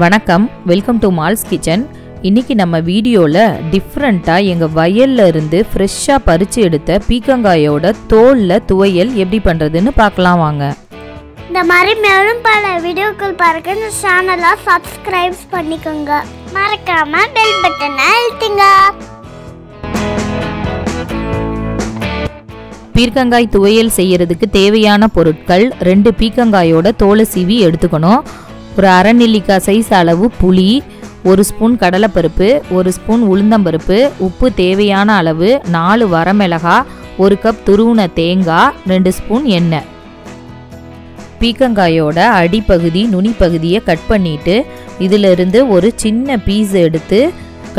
வணக்கம். Welcome to malls kitchen இன்னைக்கு நம்ம வீடியோவில் டிஃப்ரெண்ட்டாக எங்கள் வயல்ல இருந்து ஃப்ரெஷ்ஷாக பறித்து எடுத்த பீக்கங்காயோட தோலில் துவையல் எப்படி பண்ணுறதுன்னு பார்க்கலாம் வாங்க. இந்த மாதிரி மேலும் பல வீடியோக்கள் பார்க்க இந்த சேனலை சப்ஸ்கிரைப் பண்ணிக்கோங்க. மறக்காம பெல் பட்டனை அழுத்துங்க. பீர்க்கங்காய் துவையல் செய்யறதுக்கு தேவையான பொருட்கள் ரெண்டு பீக்கங்காயோட தோலை சீவி எடுத்துக்கணும். ஒரு அரை நெல்லிக்காய் சைஸ் அளவு புளி ஒரு ஸ்பூன் கடலைப்பருப்பு ஒரு ஸ்பூன் உளுந்தம்பருப்பு உப்பு தேவையான அளவு நாலு வரமிளகாய் ஒரு கப் துருவுன தேங்காய் ரெண்டு ஸ்பூன் எண்ணெய். பீக்கங்காயோட அடிப்பகுதி நுனிப்பகுதியை கட் பண்ணிட்டு இதிலிருந்து ஒரு சின்ன பீஸ் எடுத்து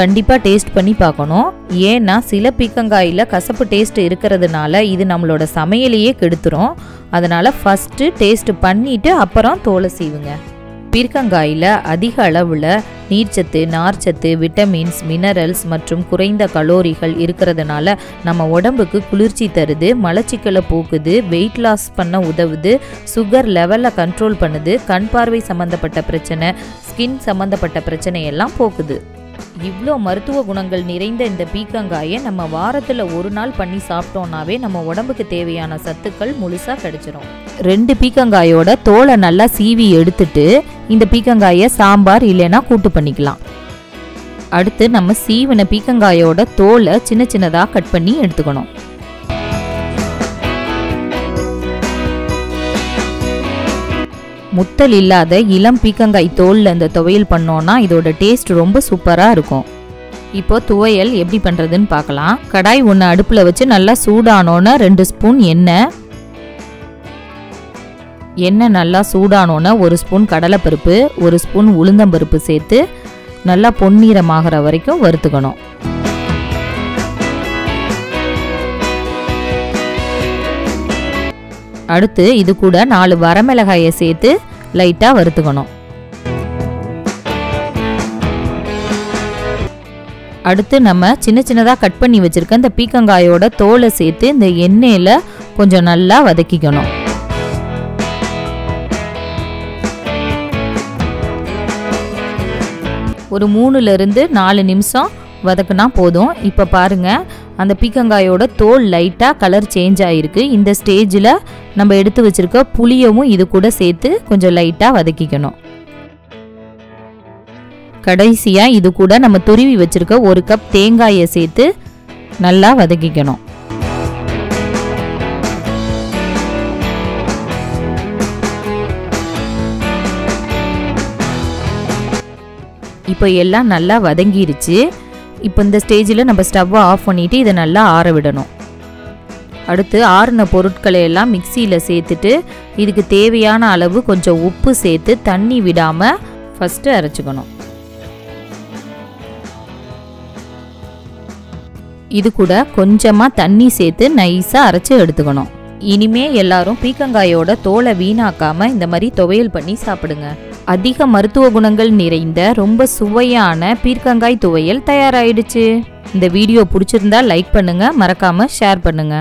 கண்டிப்பாக டேஸ்ட் பண்ணி பார்க்கணும். ஏன்னா சில பீக்கங்காயில் கசப்பு டேஸ்ட் இருக்கிறதுனால இது நம்மளோட சமையலையே கெடுத்துரும். அதனால் ஃபஸ்ட்டு டேஸ்ட் பண்ணிவிட்டு அப்புறம் தோலை சீவுங்க. பீர்க்கங்காயில் அதிக அளவில் நீர்ச்சத்து நார்ச்சத்து விட்டமின்ஸ் மினரல்ஸ் மற்றும் குறைந்த கலோரிகள் இருக்கிறதுனால நம்ம உடம்புக்கு குளிர்ச்சி தருது மலச்சிக்கலை போக்குது வெயிட் லாஸ் பண்ண உதவுது சுகர் லெவலை கண்ட்ரோல் பண்ணுது கண் பார்வை சம்மந்தப்பட்ட பிரச்சனை ஸ்கின் சம்மந்தப்பட்ட பிரச்சனையெல்லாம் போக்குது. இவ்வளோ மருத்துவ குணங்கள் நிறைந்த இந்த பீக்கங்காயை நம்ம வாரத்தில் ஒரு நாள் பண்ணி சாப்பிட்டோம்னாவே நம்ம உடம்புக்கு தேவையான சத்துக்கள் முழுசாக கிடச்சிரும். ரெண்டு பீக்கங்காயோட தோலை நல்லா சீவி எடுத்துட்டு இந்த பீக்கங்காயை சாம்பார் இல்லைன்னா கூட்டு பண்ணிக்கலாம். அடுத்து நம்ம சீவின பீக்கங்காயோட தோலை சின்ன சின்னதாக கட் பண்ணி எடுத்துக்கணும். முத்தல் இல்லாத இளம் பீக்கங்காய் தோலில் இந்த துவையல் பண்ணோன்னா இதோட டேஸ்ட் ரொம்ப சூப்பராக இருக்கும். இப்போ துவையல் எப்படி பண்ணுறதுன்னு பார்க்கலாம். கடாய் ஒன்று அடுப்பில் வச்சு நல்லா சூடானோன்னு ரெண்டு ஸ்பூன் எண்ணெய் எண்ணெய் நல்லா சூடானோன்னு ஒரு ஸ்பூன் கடலைப்பருப்பு ஒரு ஸ்பூன் உளுந்தம்பருப்பு சேர்த்து நல்லா பொன்னிறமாகிற வரைக்கும் வறுத்துக்கணும். அடுத்து இது கூட நாலு வரமிளகாயை சேர்த்து லைட்டாக வறுத்துக்கணும். அடுத்து நம்ம சின்ன சின்னதாக கட் பண்ணி வச்சுருக்க இந்த பீக்கங்காயோட தோலை சேர்த்து இந்த எண்ணெயில் கொஞ்சம் நல்லா வதக்கிக்கணும். ஒரு மூணுலேருந்து நாலு நிமிஷம் வதக்குனா போதும். இப்போ பாருங்கள் அந்த பீக்கங்காயோட தோல் லைட்டாக கலர் சேஞ்ச் ஆகிருக்கு இந்த ஸ்டேஜில் நம்ம எடுத்து வச்சுருக்க புளியவும் இது கூட சேர்த்து கொஞ்சம் லைட்டாக வதக்கிக்கணும். கடைசியாக இது கூட நம்ம துருவி வச்சுருக்க ஒரு கப் தேங்காயை சேர்த்து நல்லா வதக்கிக்கணும். இப்போ எல்லாம் நல்லா வதங்கிருச்சு. இப்போ இந்த ஸ்டேஜில் நம்ம ஸ்டவ்வை ஆஃப் பண்ணிவிட்டு இதை நல்லா ஆற விடணும். அடுத்து ஆறின பொருட்களை எல்லாம் மிக்சியில் சேர்த்துட்டு இதுக்கு தேவையான அளவு கொஞ்சம் உப்பு சேர்த்து தண்ணி விடாமல் ஃபஸ்ட்டு அரைச்சிக்கணும். இது கூட கொஞ்சமாக தண்ணி சேர்த்து நைஸாக அரைச்சி எடுத்துக்கணும். இனிமே எல்லாரும் பீக்கங்காயோட தோலை வீணாக்காமல் இந்த மாதிரி துவையல் பண்ணி சாப்பிடுங்க. அதிக மருத்துவ குணங்கள் நிறைந்த ரொம்ப சுவையான பீர்க்கங்காய் துவையல் தயாராயிடுச்சு. இந்த வீடியோ பிடிச்சிருந்தா லைக் பண்ணுங்க மறக்காம ஷேர் பண்ணுங்க.